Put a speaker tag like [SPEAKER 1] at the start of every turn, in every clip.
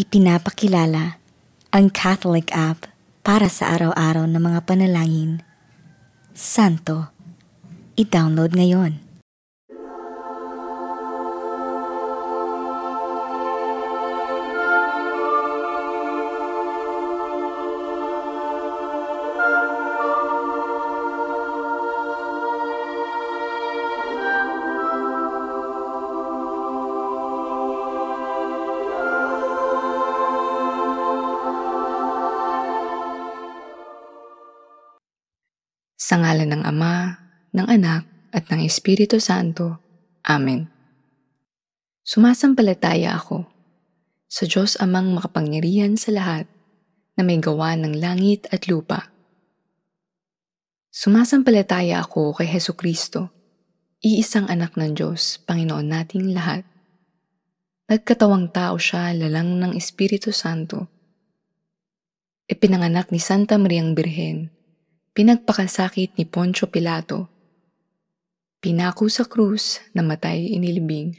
[SPEAKER 1] ipinapakilala ang Catholic app para sa araw-araw na mga panalangin. Santo, i-download ngayon.
[SPEAKER 2] Ng Anak, at ng Espiritu Santo. Amen. Sumasampalataya ako sa Diyos amang makapangyarihan sa lahat na may gawa ng langit at lupa. Sumasampalataya ako kay Heso Kristo, iisang anak ng Diyos, Panginoon nating lahat. Nagkatawang tao siya lalang ng Espiritu Santo. Ipinanganak ni Santa Mariang Birhen, pinagpakasakit ni Poncio Pilato. Pinako sa krus na matay inilibing.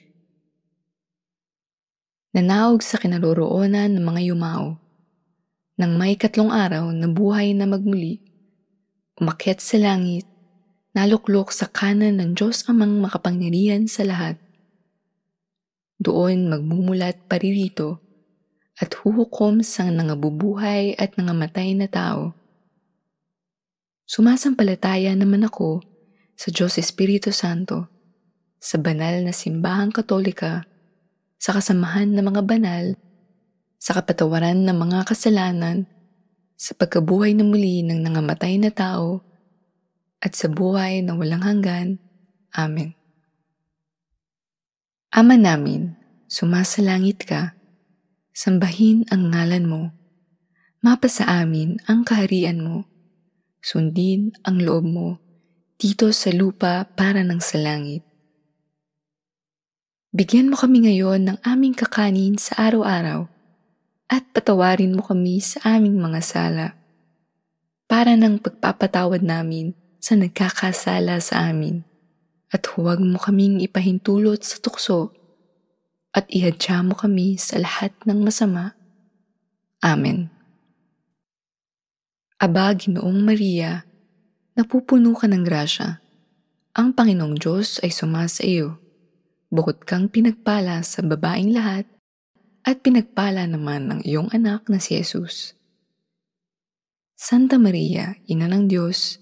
[SPEAKER 2] Nanaog sa kinaroroonan ng mga yumao. Nang may katlong araw na buhay na magmuli, umakyat sa langit, naluklok sa kanan ng Diyos amang makapangyarihan sa lahat. Doon magmumulat paririto at huhukom sa nangabubuhay at nangamatay na tao Sumasampalataya naman ako sa Diyos Espiritu Santo, sa banal na simbahang katolika, sa kasamahan ng mga banal, sa kapatawaran ng mga kasalanan, sa pagkabuhay na muli ng nangamatay na tao, at sa buhay na walang hanggan. Amen. Ama namin, sumasalangit ka, sambahin ang ngalan mo, mapasa amin ang kaharian mo, Sundin ang loob mo dito sa lupa para ng sa langit. Bigyan mo kami ngayon ng aming kakanin sa araw-araw at patawarin mo kami sa aming mga sala para ng pagpapatawad namin sa nagkakasala sa amin at huwag mo kaming ipahintulot sa tukso at ihadya mo kami sa lahat ng masama. Amen. Aba, Ginoong Maria, napupuno ka ng grasya. Ang Panginoong Diyos ay sumasa iyo. Bukod kang pinagpala sa babaing lahat at pinagpala naman ng iyong anak na si Jesus. Santa Maria, Ina ng Diyos,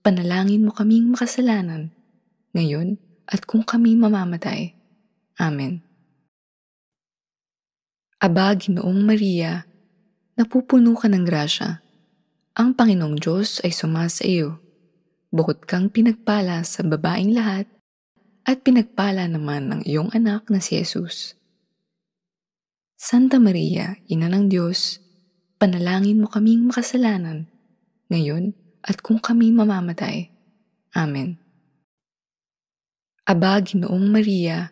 [SPEAKER 2] panalangin mo kaming makasalanan, ngayon at kung kami mamamatay. Amen. Aba, Ginoong Maria, napupuno ka ng grasya ang Panginoong Diyos ay sumasa iyo. Bukod kang pinagpala sa babaing lahat at pinagpala naman ng iyong anak na si Jesus. Santa Maria, Ina ng Diyos, panalangin mo kaming makasalanan, ngayon at kung kami mamamatay. Amen. Aba, Ginoong Maria,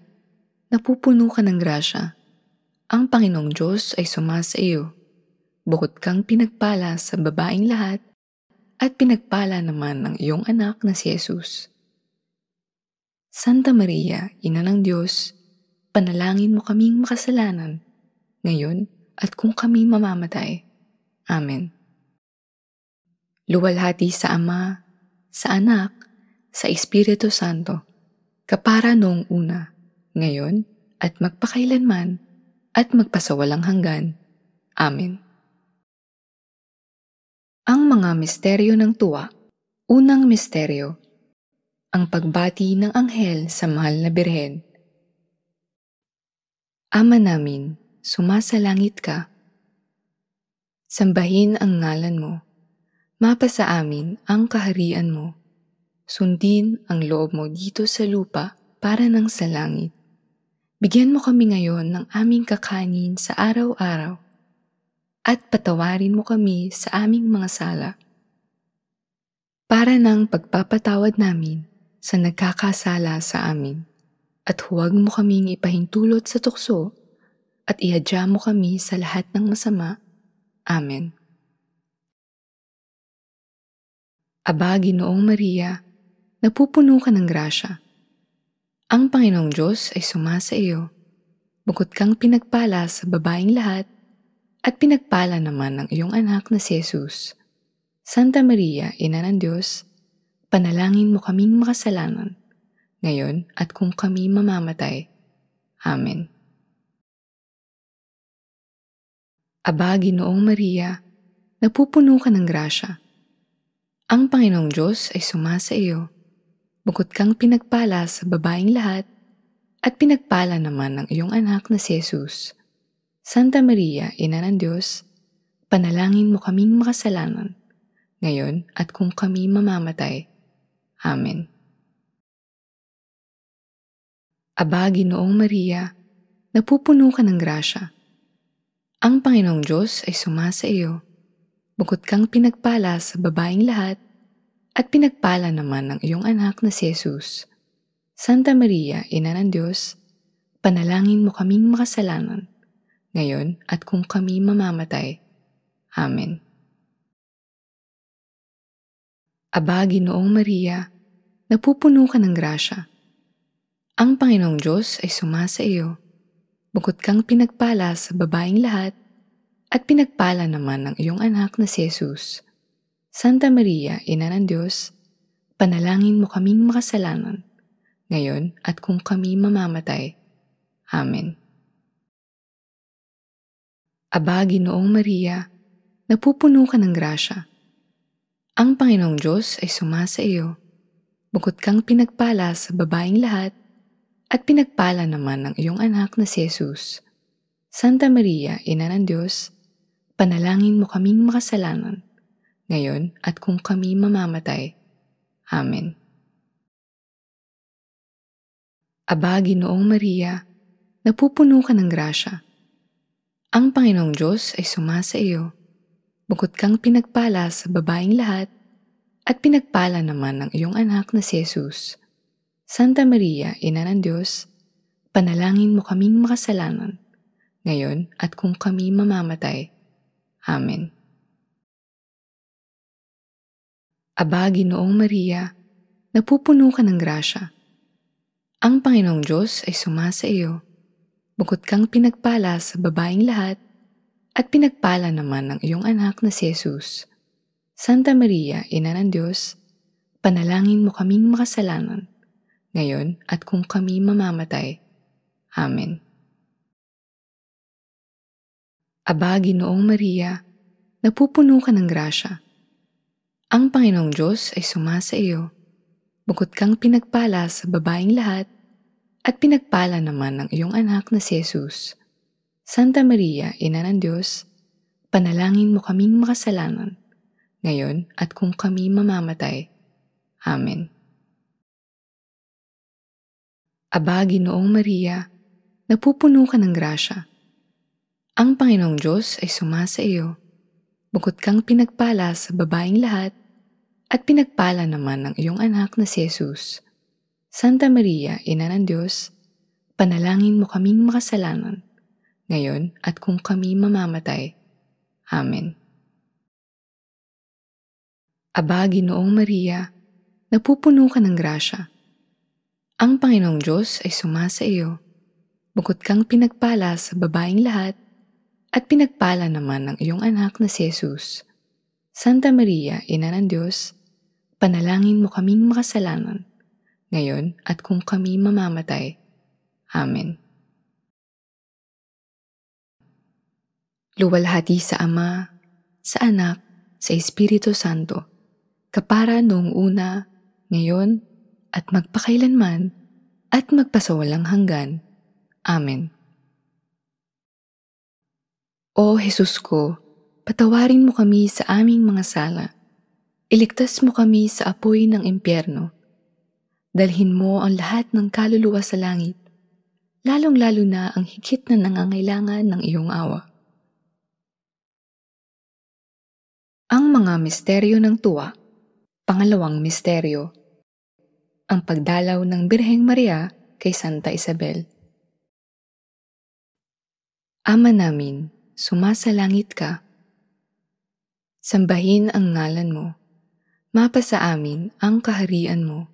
[SPEAKER 2] napupuno ka ng grasya. Ang Panginoong Diyos ay sumasa iyo bukod kang pinagpala sa babaing lahat at pinagpala naman ng iyong anak na si Jesus. Santa Maria, Ina ng Diyos, panalangin mo kaming makasalanan, ngayon at kung kami mamamatay. Amen. Luwalhati sa Ama, sa Anak, sa Espiritu Santo, kapara noong una, ngayon, at magpakailanman, at magpasawalang hanggan. Amen. Ang mga misteryo ng tuwa. Unang misteryo, ang pagbati ng anghel sa mahal na birhen. Ama namin, sumasalangit ka. Sambahin ang ngalan mo. Mapa sa amin ang kaharian mo. Sundin ang loob mo dito sa lupa para ng sa langit. Bigyan mo kami ngayon ng aming kakanin sa araw-araw at patawarin mo kami sa aming mga sala. Para ng pagpapatawad namin sa nagkakasala sa amin at huwag mo kaming ipahintulot sa tukso at ihadya mo kami sa lahat ng masama. Amen. Aba, Ginoong Maria, napupuno ka ng grasya. Ang Panginoong Diyos ay sumasa iyo. Bukod kang pinagpala sa babaeng lahat at pinagpala naman ng iyong anak na si Jesus. Santa Maria, Ina ng Diyos, panalangin mo kaming makasalanan, ngayon at kung kami mamamatay. Amen. Aba, Ginoong Maria, napupuno ka ng grasya. Ang Panginoong Diyos ay sumasa iyo. Bukod kang pinagpala sa babaeng lahat, at pinagpala naman ng iyong anak na si Jesus. Santa Maria, Ina ng Diyos, panalangin mo kaming makasalanan, ngayon at kung kami mamamatay. Amen. Aba, Ginoong Maria, napupuno ka ng grasya. Ang Panginoong Diyos ay sumasa iyo. Bukod kang pinagpala sa babaeng lahat, at pinagpala naman ng iyong anak na si Jesus. Santa Maria, Ina ng Diyos, panalangin mo kaming makasalanan, ngayon at kung kami mamamatay. Amen. Aba, Ginoong Maria, napupuno ka ng grasya. Ang Panginoong Diyos ay sumasa iyo. Bukod kang pinagpala sa babaeng lahat, at pinagpala naman ng iyong anak na si Jesus. Santa Maria, Ina ng Diyos, panalangin mo kaming makasalanan, ngayon at kung kami mamamatay. Amen. Aba, Ginoong Maria, napupuno ka ng grasya. Ang Panginoong Diyos ay sumasa iyo. Bukod kang pinagpala sa babaeng lahat, at pinagpala naman ng iyong anak na si Jesus. Santa Maria, Ina ng Diyos, panalangin mo kaming makasalanan, ngayon at kung kami mamamatay. Amen. Aba, Ginoong Maria, napupuno ka ng grasya. Ang Panginoong Diyos ay sumasa iyo. Bukod kang pinagpala sa babaeng lahat, at pinagpala naman ng iyong anak na si Jesus. Santa Maria, Ina ng Diyos, panalangin mo kaming makasalanan, ngayon at kung kami mamamatay. Amen. Aba, Ginoong Maria, napupuno ka ng grasya. Ang Panginoong Diyos ay sumasa iyo bukod kang pinagpala sa babaeng lahat, at pinagpala naman ng iyong anak na si Jesus. Santa Maria, Ina ng Diyos, panalangin mo kaming makasalanan, ngayon at kung kami mamamatay. Amen. Aba, Ginoong Maria, napupuno ka ng grasya. Ang Panginoong Diyos ay sumasa iyo. Bukod kang pinagpala sa babaeng lahat, at pinagpala naman ng iyong anak na si Jesus. Santa Maria, Ina ng Diyos, panalangin mo kaming makasalanan, ngayon at kung kami mamamatay. Amen. Aba, Ginoong Maria, napupuno ka ng grasya. Ang Panginoong Diyos ay sumasa iyo. Bukod kang pinagpala sa babaeng lahat, at pinagpala naman ng iyong anak na si Jesus. Santa Maria, Ina ng Diyos, panalangin mo kaming makasalanan, ngayon at kung kami mamamatay. Amen. Aba, Ginoong Maria, napupuno ka ng grasya. Ang Panginoong Diyos ay sumasa iyo. Bukod kang pinagpala sa babaeng lahat, at pinagpala naman ng iyong anak na si Jesus. Santa Maria, Ina ng Diyos, panalangin mo kaming makasalanan, ngayon at kung kami mamamatay. Amen. Luwalhati sa Ama, sa Anak, sa Espiritu Santo, kapara noong una, ngayon, at magpakailanman, at magpasawalang hanggan. Amen. O Jesus ko, patawarin mo kami sa aming mga sala. Iligtas mo kami sa apoy ng impyerno Dalhin mo ang lahat ng kaluluwa sa langit, lalong-lalo na ang higit na nangangailangan ng iyong awa. Ang mga misteryo ng tuwa Pangalawang misteryo Ang pagdalaw ng Birheng Maria kay Santa Isabel Ama namin, sumasalangit ka. Sambahin ang ngalan mo. Mapa sa amin ang kaharian mo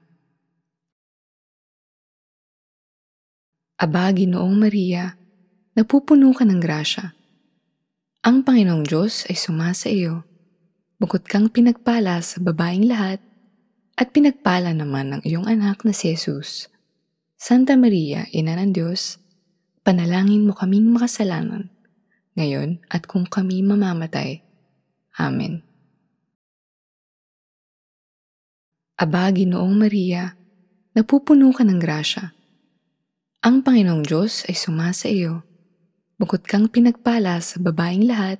[SPEAKER 2] Aba, Ginoong Maria, napupuno ka ng grasya. Ang Panginoong Diyos ay sumasa iyo. Bukod kang pinagpala sa babaeng lahat, at pinagpala naman ng iyong anak na si Jesus. Santa Maria, Ina ng Diyos, panalangin mo kaming makasalanan, ngayon at kung kami mamamatay. Amen. Aba, Ginoong Maria, napupuno ka ng grasya. Ang Panginoong Diyos ay sumasa iyo. Bukod kang pinagpala sa babaeng lahat,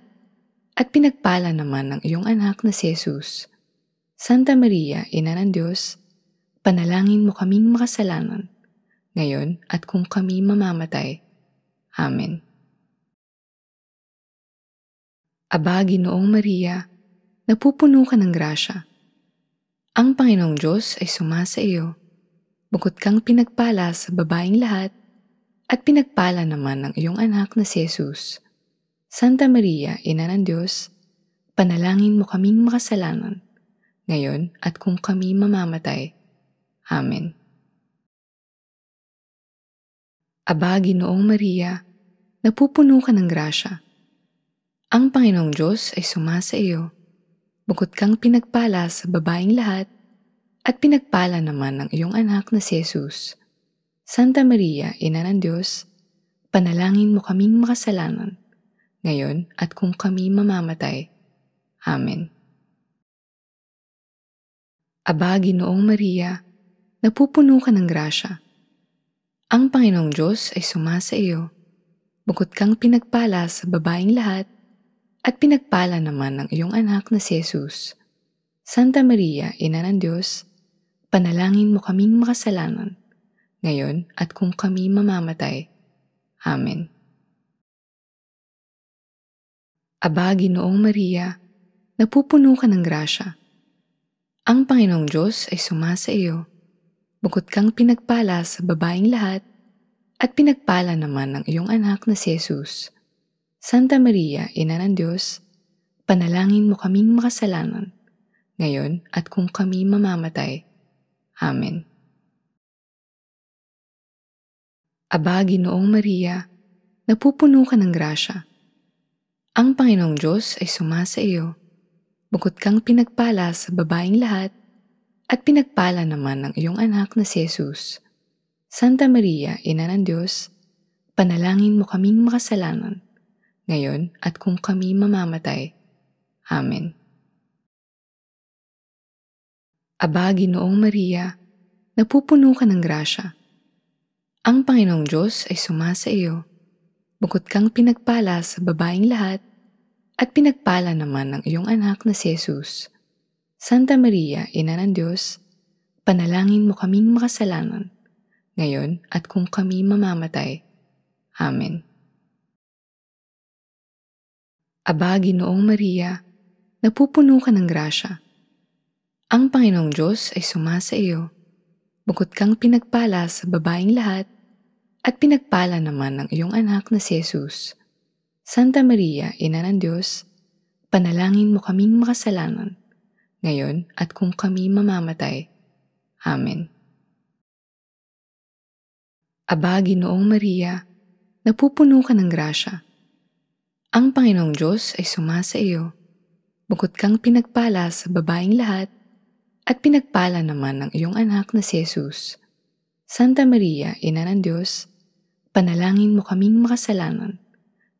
[SPEAKER 2] at pinagpala naman ng iyong anak na si Jesus. Santa Maria, Ina ng Diyos, panalangin mo kaming makasalanan, ngayon at kung kami mamamatay. Amen. Aba, Ginoong Maria, napupuno ka ng grasya. Ang Panginoong Diyos ay sumasa iyo. Bukod kang pinagpala sa babaeng lahat, at pinagpala naman ng iyong anak na si Jesus. Santa Maria, Ina ng Diyos, panalangin mo kaming makasalanan, ngayon at kung kami mamamatay. Amen. Aba, Ginoong Maria, napupuno ka ng grasya. Ang Panginoong Diyos ay sumasa iyo. Bukod kang pinagpala sa babaeng lahat, at pinagpala naman ng iyong anak na si Jesus. Santa Maria, Ina ng Diyos, panalangin mo kaming makasalanan, ngayon at kung kami mamamatay. Amen. Aba, Ginoong Maria, napupuno ka ng grasya. Ang Panginoong Diyos ay sumasa iyo. Bukod kang pinagpala sa babaeng lahat, at pinagpala naman ng iyong anak na si Jesus. Santa Maria, Ina ng Diyos, panalangin mo kaming makasalanan, ngayon at kung kami mamamatay. Amen. Aba, Ginoong Maria, napupuno ka ng grasya. Ang Panginoong Diyos ay sumasa iyo bukod kang pinagpala sa babaeng lahat, at pinagpala naman ng iyong anak na si Jesus. Santa Maria, Ina ng Diyos, panalangin mo kaming makasalanan, ngayon at kung kami mamamatay. Amen. Aba, Ginoong Maria, napupuno ka ng grasya. Ang Panginoong Diyos ay sumasa iyo. Bukod kang pinagpala sa babaeng lahat, at pinagpala naman ng iyong anak na si Jesus. Santa Maria, Ina ng Diyos, panalangin mo kaming makasalanan, ngayon at kung kami mamamatay. Amen. Aba, Ginoong Maria, napupuno ka ng grasya. Ang Panginoong Diyos ay sumasa iyo. Bukod kang pinagpala sa babaeng lahat, at pinagpala naman ng iyong anak na si Jesus. Santa Maria, Ina ng Diyos, panalangin mo kaming makasalanan, ngayon at kung kami mamamatay. Amen. Aba, Ginoong Maria, napupuno ka ng grasya. Ang Panginoong Diyos ay sumasa iyo. Bukod kang pinagpala sa babaeng lahat, at pinagpala naman ng iyong anak na si Jesus. Santa Maria, Ina ng Diyos, panalangin mo kaming makasalanan, ngayon at kung kami mamamatay. Amen. Aba, Ginoong Maria, napupuno ka ng grasya. Ang Panginoong Diyos ay sumasa iyo. Bukod kang pinagpala sa babaeng lahat, at pinagpala naman ng iyong anak na si Jesus. Santa Maria, Ina ng Diyos, panalangin mo kaming makasalanan,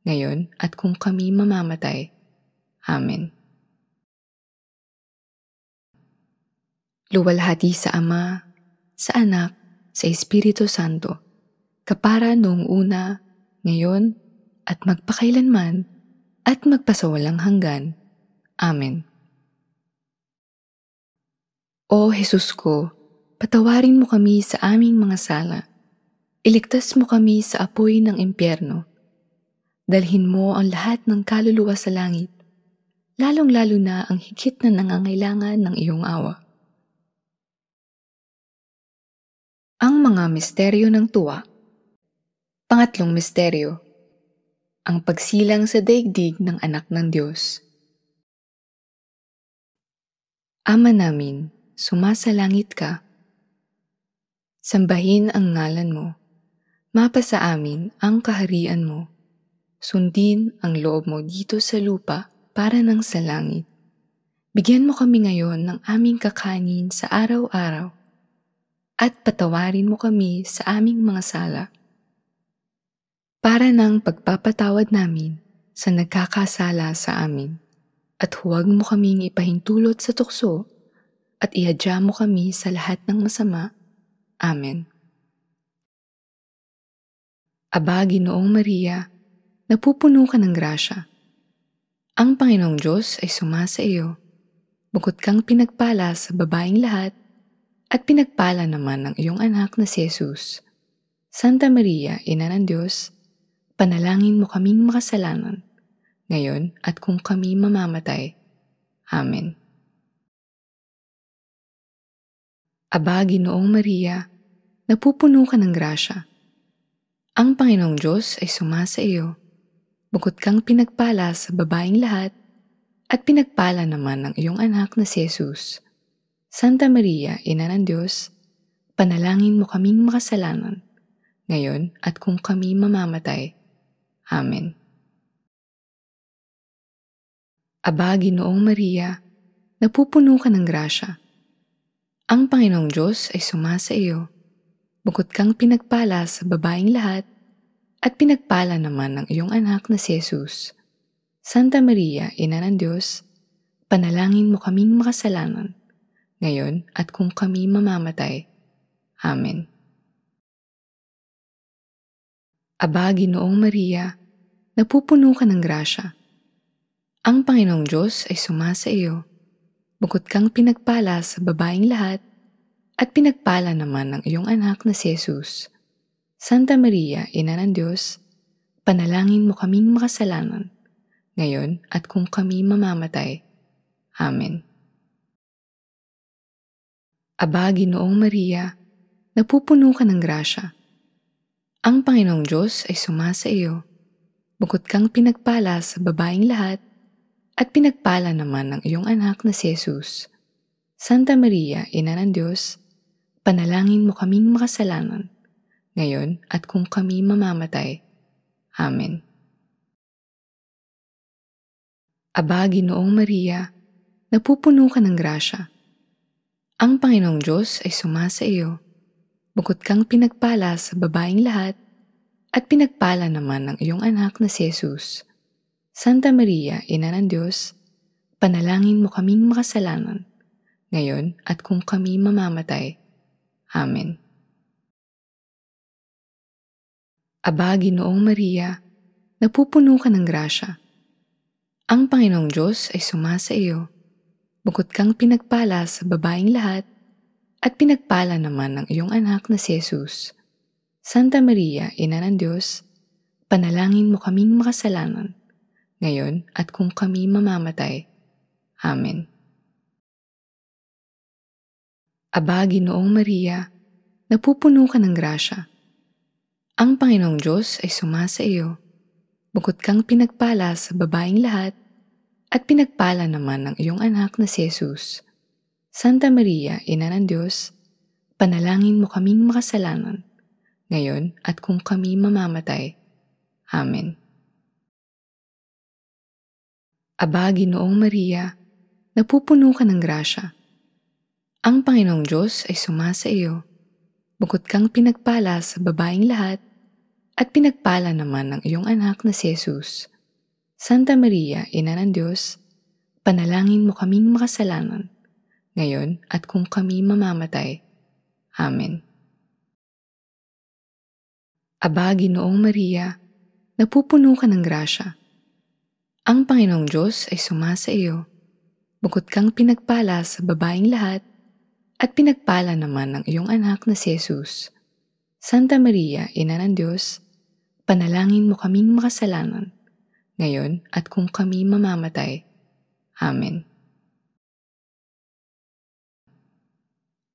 [SPEAKER 2] ngayon at kung kami mamamatay. Amen. luwalhati sa Ama, sa Anak, sa Espiritu Santo, kapara noong una, ngayon, at magpakailanman, at magpasawalang hanggan. Amen. O Jesus ko, patawarin mo kami sa aming mga sala. Iligtas mo kami sa apoy ng impyerno. Dalhin mo ang lahat ng kaluluwa sa langit, lalong-lalo na ang higit na nangangailangan ng iyong awa. Ang mga misteryo ng tuwa Pangatlong misteryo, ang pagsilang sa daigdig ng anak ng Diyos. Ama namin, sumasalangit ka. Sambahin ang ngalan mo. Mapa sa amin ang kaharian mo. Sundin ang loob mo dito sa lupa para ng sa langit. Bigyan mo kami ngayon ng aming kakanin sa araw-araw at patawarin mo kami sa aming mga sala. Para ng pagpapatawad namin sa nagkakasala sa amin at huwag mo kaming ipahintulot sa tukso at ihadya mo kami sa lahat ng masama. Amen. Aba, Ginoong Maria, napupuno ka ng grasya. Ang Panginoong Diyos ay sumasa iyo. Bukod kang pinagpala sa babaeng lahat at pinagpala naman ng iyong anak na si Jesus. Santa Maria, Ina ng Diyos, panalangin mo kaming makasalanan ngayon at kung kami mamamatay. Amen. Aba, Ginoong Maria, napupuno ka ng grasya. Ang Panginoong Diyos ay sumasa iyo. Bukod kang pinagpala sa babaeng lahat, at pinagpala naman ng iyong anak na si Jesus. Santa Maria, Ina ng Diyos, panalangin mo kaming makasalanan, ngayon at kung kami mamamatay. Amen. Aba, Ginoong Maria, napupuno ka ng grasya. Ang Panginoong Diyos ay sumasa iyo. Bukod kang pinagpala sa babaeng lahat, at pinagpala naman ng iyong anak na si Jesus. Santa Maria, Ina ng Diyos, panalangin mo kaming makasalanan, ngayon at kung kami mamamatay. Amen. Aba, Ginoong Maria, napupuno ka ng grasya. Ang Panginoong Diyos ay sumasa iyo. Bukod kang pinagpala sa babaeng lahat, at pinagpala naman ng iyong anak na si Jesus. Santa Maria, Ina ng Diyos, panalangin mo kaming makasalanan, ngayon at kung kami mamamatay. Amen. Aba, Ginoong Maria, napupuno ka ng grasya. Ang Panginoong Diyos ay sumasa iyo. Bukod kang pinagpala sa babaeng lahat, at pinagpala naman ng iyong anak na si Jesus. Santa Maria, Ina ng Diyos, panalangin mo kaming makasalanan, ngayon at kung kami mamamatay. Amen. Aba, Ginoong Maria, napupuno ka ng grasya. Ang Panginoong Diyos ay sumasa iyo. Bukod kang pinagpala sa babaeng lahat, at pinagpala naman ng iyong anak na si Jesus. Santa Maria, Ina ng Diyos, panalangin mo kaming makasalanan, ngayon at kung kami mamamatay. Amen. Aba, Ginoong Maria, napupuno ka ng grasya. Ang Panginoong Diyos ay sumasa iyo. Bukod kang pinagpala sa babaeng lahat, at pinagpala naman ng iyong anak na si Jesus. Santa Maria, Ina ng Diyos, panalangin mo kaming makasalanan, ngayon at kung kami mamamatay. Amen. Aba, Ginoong Maria, napupuno ka ng grasya. Ang Panginoong Diyos ay sumasa iyo. Bukod kang pinagpala sa babaeng lahat, at pinagpala naman ng iyong anak na si Jesus. Santa Maria, Ina ng Diyos, panalangin mo kaming makasalanan, ngayon at kung kami mamamatay. Amen. Aba, Ginoong Maria, napupuno ka ng grasya. Ang Panginoong Diyos ay sumasa iyo. Bukod kang pinagpala sa babaeng lahat, at pinagpala naman ng iyong anak na si Jesus. Santa Maria, Ina ng Diyos, panalangin mo kaming makasalanan, ngayon at kung kami mamamatay. Amen. Aba, Ginoong Maria, napupuno ka ng grasya. Ang Panginoong Diyos ay sumasa iyo. Bukod kang pinagpala sa babaeng lahat, at pinagpala naman ng iyong anak na si Jesus. Santa Maria, Ina ng Diyos, panalangin mo kaming makasalanan, ngayon at kung kami mamamatay. Amen.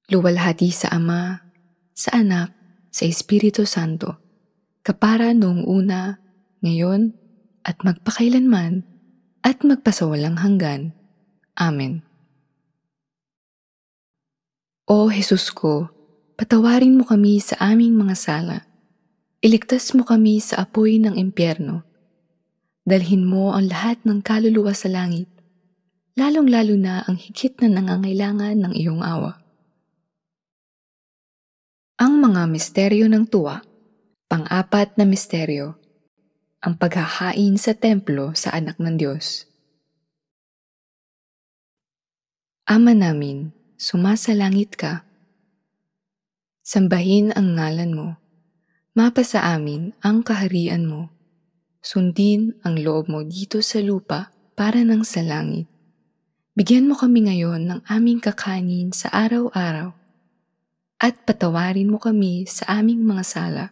[SPEAKER 2] Luwalhati sa Ama, sa Anak, sa Espiritu Santo, kapara noong una, ngayon, at magpakailanman, at magpasawalang hanggan. Amen. O Jesus ko, patawarin mo kami sa aming mga sala. Iligtas mo kami sa apoy ng impyerno. Dalhin mo ang lahat ng kaluluwa sa langit, lalong-lalo na ang higit na nangangailangan ng iyong awa. Ang mga misteryo ng tuwa, pang-apat na misteryo, ang paghahain sa templo sa anak ng Diyos. Ama namin, sumasalangit ka. Sambahin ang ngalan mo. Mapa sa amin ang kaharian mo. Sundin ang loob mo dito sa lupa para ng sa langit. Bigyan mo kami ngayon ng aming kakanin sa araw-araw at patawarin mo kami sa aming mga sala.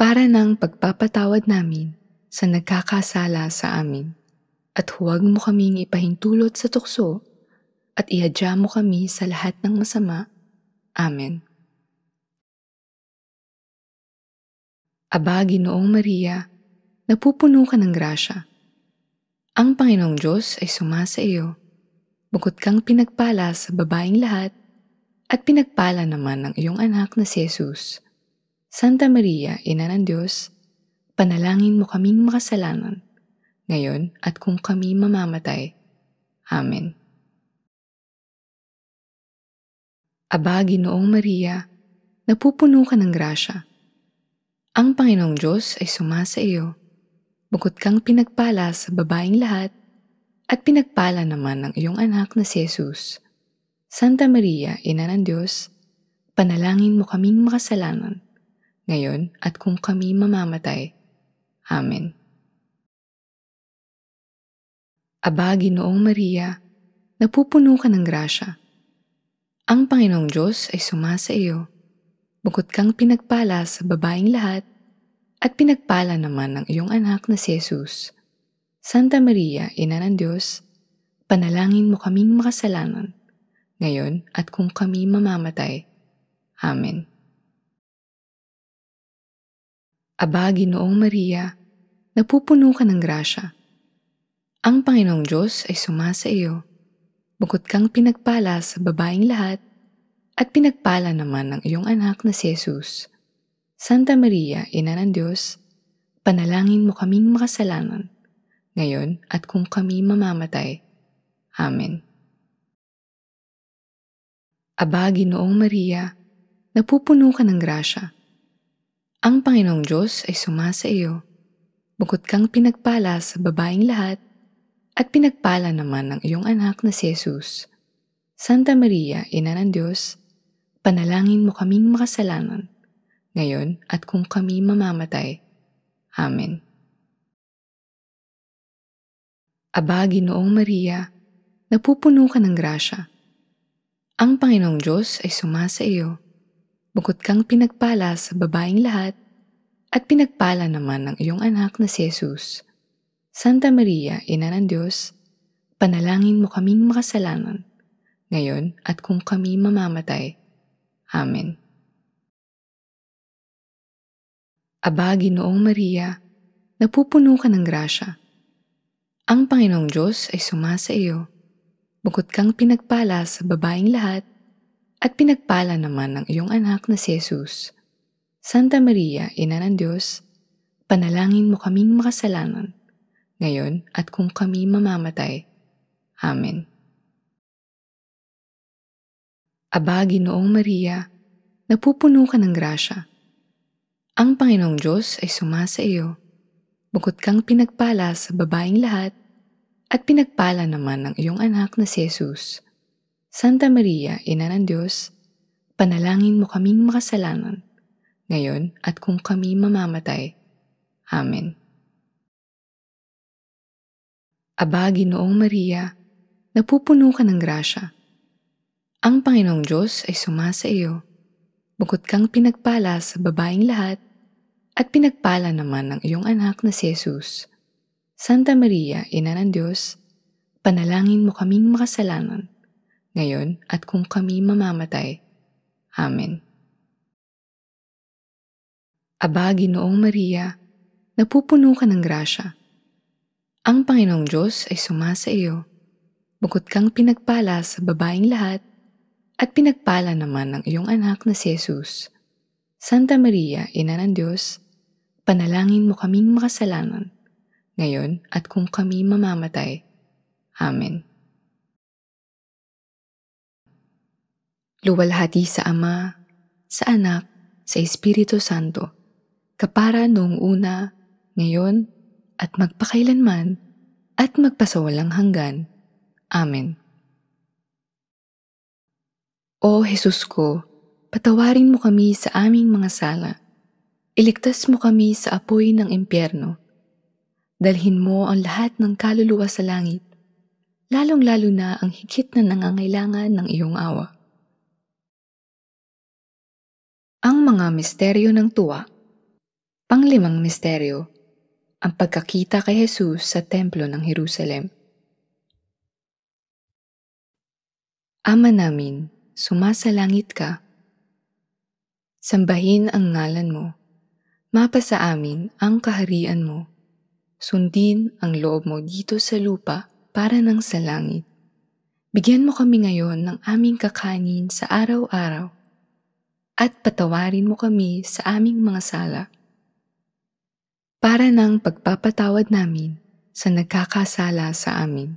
[SPEAKER 2] Para ng pagpapatawad namin sa nagkakasala sa amin at huwag mo kaming ipahintulot sa tukso at ihadya mo kami sa lahat ng masama. Amen. Aba, Ginoong Maria, napupuno ka ng grasya. Ang Panginoong Diyos ay sumasa iyo. Bukod kang pinagpala sa babaeng lahat at pinagpala naman ng iyong anak na si Jesus. Santa Maria, Ina ng Diyos, panalangin mo kaming makasalanan, ngayon at kung kami mamamatay. Amen. Aba, Ginoong Maria, napupuno ka ng grasya. Ang Panginoong Diyos ay sumasa iyo. Bukod kang pinagpala sa babaeng lahat, at pinagpala naman ng iyong anak na si Jesus. Santa Maria, Ina ng Diyos, panalangin mo kaming makasalanan, ngayon at kung kami mamamatay. Amen. Aba, Ginoong Maria, napupuno ka ng grasya. Ang Panginoong Diyos ay sumasa iyo. Bukod kang pinagpala sa babaeng lahat, at pinagpala naman ng iyong anak na si Jesus. Santa Maria, Ina ng Diyos, panalangin mo kaming makasalanan, ngayon at kung kami mamamatay. Amen. Aba, Ginoong Maria, napupuno ka ng grasya. Ang Panginoong Diyos ay sumasa iyo. Bukod kang pinagpala sa babaeng lahat, at pinagpala naman ng iyong anak na si Jesus. Santa Maria, Ina ng Diyos, panalangin mo kaming makasalanan, ngayon at kung kami mamamatay. Amen. Aba, Ginoong Maria, napupuno ka ng grasya. Ang Panginoong Diyos ay sumasa iyo. Bukod kang pinagpala sa babaeng lahat, at pinagpala naman ng iyong anak na si Jesus. Santa Maria, Ina ng Diyos, panalangin mo kaming makasalanan, ngayon at kung kami mamamatay. Amen. Aba, Ginoong Maria, napupuno ka ng grasya. Ang Panginoong Diyos ay sumasa iyo. Bukod kang pinagpala sa babaeng lahat, at pinagpala naman ng iyong anak na si Jesus. Santa Maria, Ina ng Diyos, panalangin mo kaming makasalanan, ngayon at kung kami mamamatay. Amen. Aba, Ginoong Maria, napupuno ka ng grasya. Ang Panginoong Diyos ay sumasa iyo bukod kang pinagpala sa babaeng lahat, at pinagpala naman ng iyong anak na si Jesus. Santa Maria, Ina ng Diyos, panalangin mo kaming makasalanan, ngayon at kung kami mamamatay. Amen. Aba, Ginoong Maria, napupuno ka ng grasya. Ang Panginoong Diyos ay sumasa iyo. Bukod kang pinagpala sa babaeng lahat, at pinagpala naman ng iyong anak na si Jesus. Santa Maria, Ina ng Diyos, panalangin mo kaming makasalanan, ngayon at kung kami mamamatay. Amen. Aba, Ginoong Maria, napupuno ka ng grasya. Ang Panginoong Diyos ay sumasa iyo. Bukod kang pinagpala sa babaeng lahat, at pinagpala naman ng iyong anak na si Jesus. Santa Maria, Ina ng Diyos, panalangin mo kaming makasalanan, ngayon at kung kami mamamatay. Amen. Aba, Ginoong Maria, napupuno ka ng grasya. Ang Panginoong Diyos ay sumasa iyo. Bukod kang pinagpala sa babaeng lahat, at pinagpala naman ng iyong anak na si Jesus. Santa Maria, Ina ng Diyos, panalangin mo kaming makasalanan, ngayon at kung kami mamamatay. Amen. Luwalhati sa Ama, sa Anak, sa Espiritu Santo, kapara noong una, ngayon, at magpakailanman, at magpasawalang hanggan. Amen. O Jesus ko, patawarin mo kami sa aming mga sala. Iligtas mo kami sa apoy ng impyerno. Dalhin mo ang lahat ng kaluluwa sa langit, lalong-lalo na ang higit na nangangailangan ng iyong awa. Ang mga misteryo ng tuwa Panglimang misteryo, ang pagkakita kay Jesus sa Templo ng Jerusalem. Ama namin, sumasalangit ka. Sambahin ang ngalan mo. Mapa sa amin ang kaharian mo. Sundin ang loob mo dito sa lupa para ng sa langit. Bigyan mo kami ngayon ng aming kakanin sa araw-araw at patawarin mo kami sa aming mga sala. Para ng pagpapatawad namin sa nagkakasala sa amin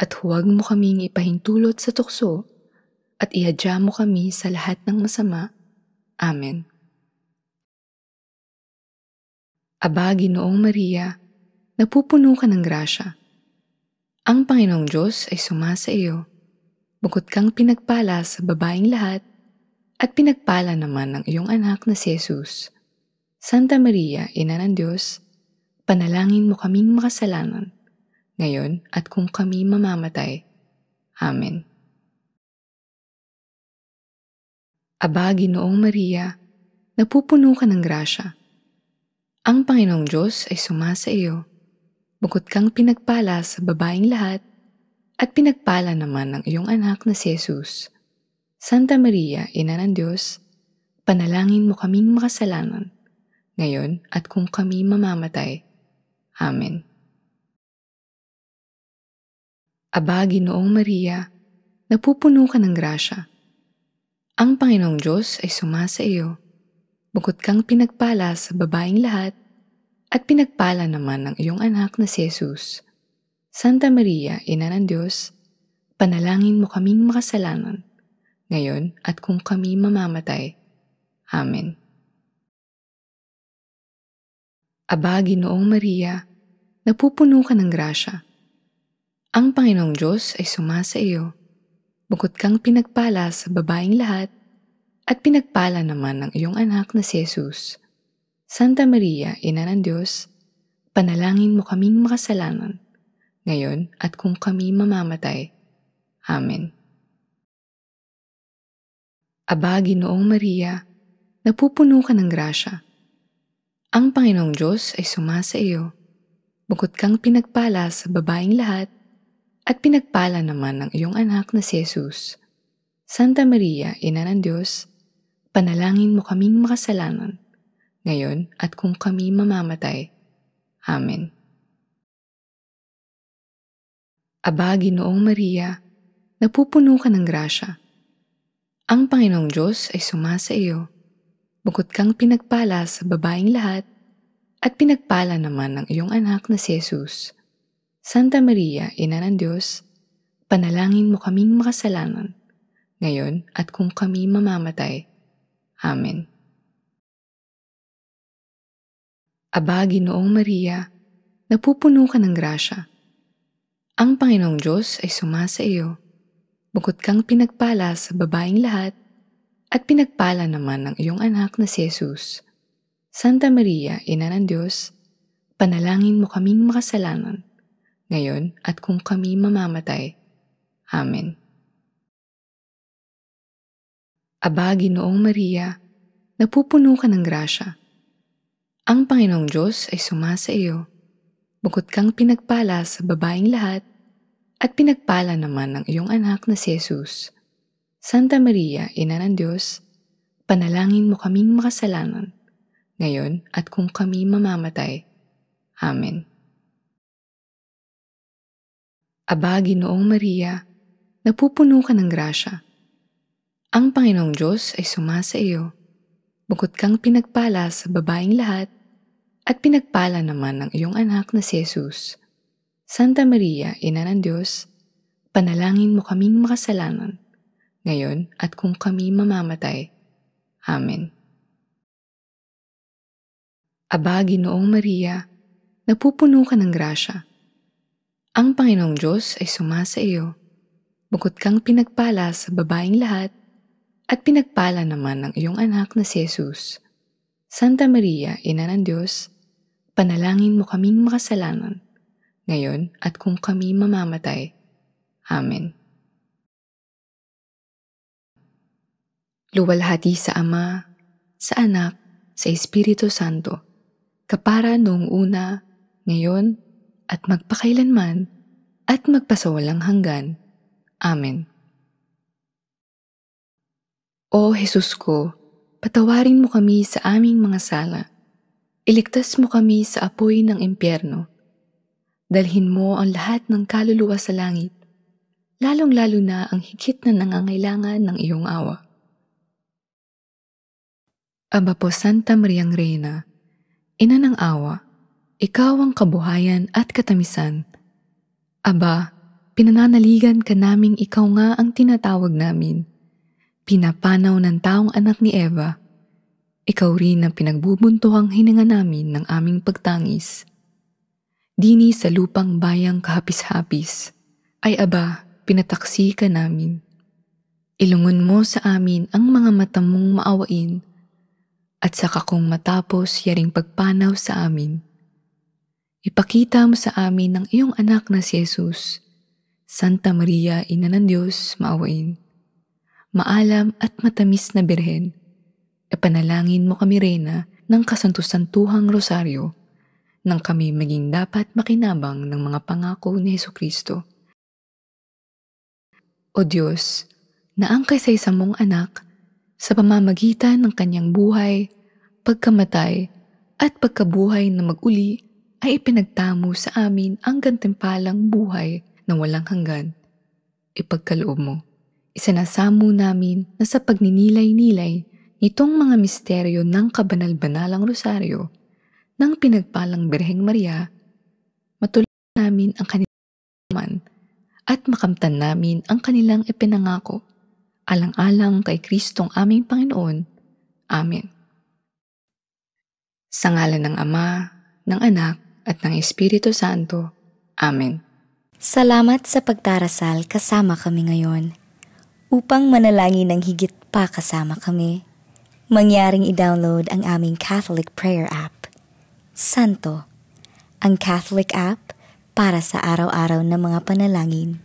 [SPEAKER 2] at huwag mo kaming ipahintulot sa tukso at ihadya mo kami sa lahat ng masama. Amen. Aba, Ginoong Maria, napupuno ka ng grasya. Ang Panginoong Diyos ay sumasa iyo. Bukod kang pinagpala sa babaeng lahat, at pinagpala naman ng iyong anak na si Jesus. Santa Maria, Ina ng Diyos, panalangin mo kaming makasalanan, ngayon at kung kami mamamatay. Amen. Aba, Ginoong Maria, napupuno ka ng grasya. Ang Panginoong Diyos ay sumasa iyo. Bukod kang pinagpala sa babaeng lahat, at pinagpala naman ng iyong anak na si Jesus. Santa Maria, Ina ng Diyos, panalangin mo kaming makasalanan, ngayon at kung kami mamamatay. Amen. Aba, Ginoong Maria, napupuno ka ng grasya. Ang Panginoong Diyos ay sumasa iyo. Bukod kang pinagpala sa babaeng lahat, at pinagpala naman ng iyong anak na si Jesus. Santa Maria, Ina ng Diyos, panalangin mo kaming makasalanan, ngayon at kung kami mamamatay. Amen. Aba, Ginoong Maria, napupuno ka ng grasya. Ang Panginoong Diyos ay sumasa iyo. Bukod kang pinagpala sa babaeng lahat, at pinagpala naman ng iyong anak na si Jesus. Santa Maria, Ina ng Diyos, panalangin mo kaming makasalanan, ngayon at kung kami mamamatay. Amen. Aba, Ginoong Maria, napupuno ka ng grasya. Ang Panginoong Diyos ay sumasa iyo. Bukod kang pinagpala sa babaeng lahat, at pinagpala naman ng iyong anak na si Jesus. Santa Maria, Ina ng Diyos, panalangin mo kaming makasalanan, ngayon at kung kami mamamatay. Amen. Aba, Ginoong Maria, napupuno ka ng grasya. Ang Panginoong Diyos ay sumasa iyo. Bukod kang pinagpala sa babaeng lahat, at pinagpala naman ng iyong anak na si Jesus. Santa Maria, Ina ng Diyos, panalangin mo kaming makasalanan, ngayon at kung kami mamamatay. Amen. Aba, Ginoong Maria, napupuno ka ng grasya. Ang Panginoong Diyos ay sumasa iyo bukod kang pinagpala sa babaeng lahat, at pinagpala naman ng iyong anak na si Jesus. Santa Maria, Ina ng Diyos, panalangin mo kaming makasalanan, ngayon at kung kami mamamatay. Amen. Aba, Ginoong Maria, napupuno ka ng grasya. Ang Panginoong Diyos ay sumasa iyo. Bukod kang pinagpala sa babaeng lahat, at pinagpala naman ng iyong anak na si Jesus. Santa Maria, Ina ng Diyos, panalangin mo kaming makasalanan, ngayon at kung kami mamamatay. Amen. Aba, Ginoong Maria, napupuno ka ng grasya. Ang Panginoong Diyos ay sumasa iyo. Bukod kang pinagpala sa babaeng lahat, at pinagpala naman ng iyong anak na si Jesus. Santa Maria, Ina ng Diyos, panalangin mo kaming makasalanan, ngayon at kung kami mamamatay. Amen. Aba, Ginoong Maria, napupuno ka ng grasya. Ang Panginoong Diyos ay sumasa iyo. Bukod kang pinagpala sa babaeng lahat, at pinagpala naman ng iyong anak na si Jesus. Santa Maria, Ina ng Diyos, panalangin mo kaming makasalanan, ngayon at kung kami mamamatay. Amen. Luwalhati sa Ama, sa Anak, sa Espiritu Santo, kapara noong una, ngayon, at magpakailanman, at magpasawalang hanggan. Amen. O Jesus ko, patawarin mo kami sa aming mga sala. Iligtas mo kami sa apoy ng impyerno Dalhin mo ang lahat ng kaluluwa sa langit, lalong-lalo na ang higit na nangangailangan ng iyong awa. Aba po Santa Mariang Reina, Ina ng awa, ikaw ang kabuhayan at katamisan. Aba, pinananaligan ka naming ikaw nga ang tinatawag namin. Pinapanaw ng taong anak ni Eva. Ikaw rin ang pinagbubuntuhang hininga namin ng aming pagtangis dini sa lupang bayang kahapis-hapis, ay aba, pinataksi ka namin. Ilungon mo sa amin ang mga mata mong maawain, at sa kakong matapos yaring pagpanaw sa amin. Ipakita mo sa amin ang iyong anak na si Jesus, Santa Maria, Ina ng Diyos, maawain. Maalam at matamis na birhen, ipanalangin mo kami, Reyna, ng kasantusantuhang rosaryo, nang kami maging dapat makinabang ng mga pangako ni Yesu Kristo. O Diyos, na ang kaysaysa mong anak sa pamamagitan ng kanyang buhay, pagkamatay, at pagkabuhay na maguli ay ipinagtamo sa amin ang gantimpalang buhay na walang hanggan. Ipagkaloob mo, isanasamo namin na sa pagninilay-nilay nitong mga misteryo ng kabanal-banalang rosaryo, ng pinagpalang Birheng Maria, matuloy namin ang kanilang at makamtan namin ang kanilang ipinangako, alang-alang kay Kristong aming Panginoon. Amen. Sa ngalan ng Ama, ng Anak, at ng Espiritu Santo. Amen.
[SPEAKER 1] Salamat sa pagtarasal kasama kami ngayon. Upang manalangin ng higit pa kasama kami, mangyaring i-download ang aming Catholic Prayer app Santo, ang Catholic app para sa araw-araw na mga panalangin